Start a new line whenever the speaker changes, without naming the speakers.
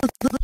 the, the, the